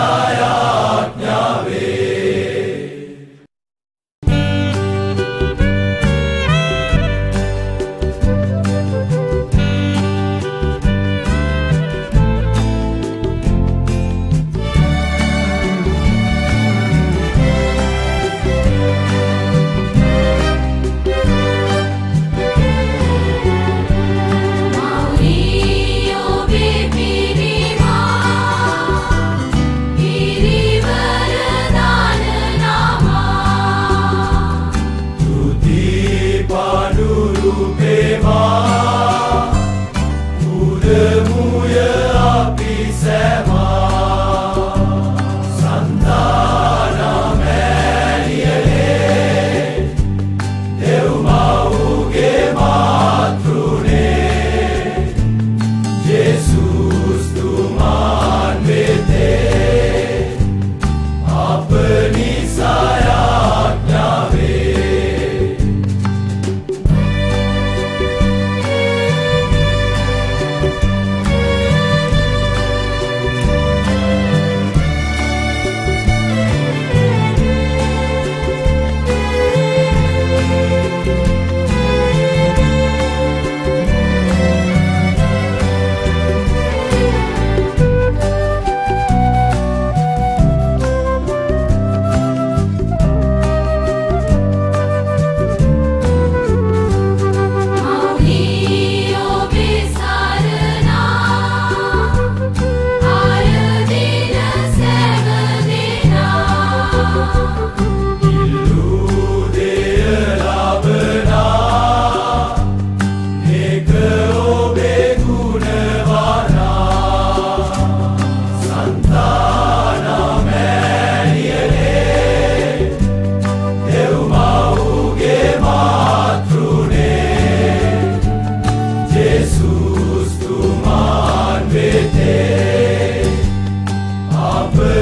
Sara.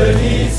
König